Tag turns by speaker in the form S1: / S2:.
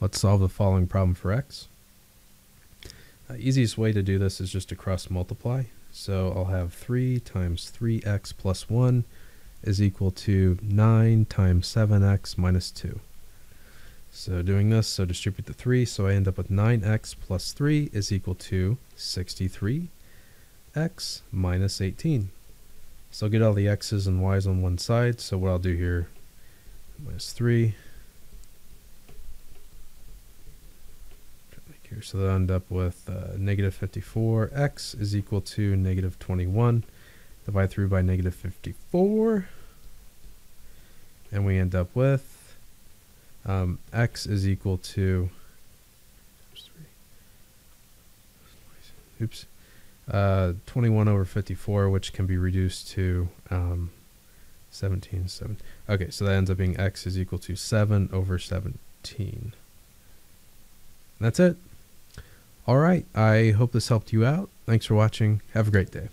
S1: Let's solve the following problem for x. Uh, easiest way to do this is just to cross multiply. So I'll have 3 times 3x plus 1 is equal to 9 times 7x minus 2. So doing this, so distribute the 3, so I end up with 9x plus 3 is equal to 63x minus 18. So I'll get all the x's and y's on one side, so what I'll do here, minus 3 here. So they'll end up with uh, negative 54. X is equal to negative 21. Divide through by negative 54. And we end up with um, X is equal to, oops, uh, 21 over 54, which can be reduced to um, 17. 7. Okay, so that ends up being X is equal to 7 over 17. That's it. All right. I hope this helped you out. Thanks for watching. Have a great day.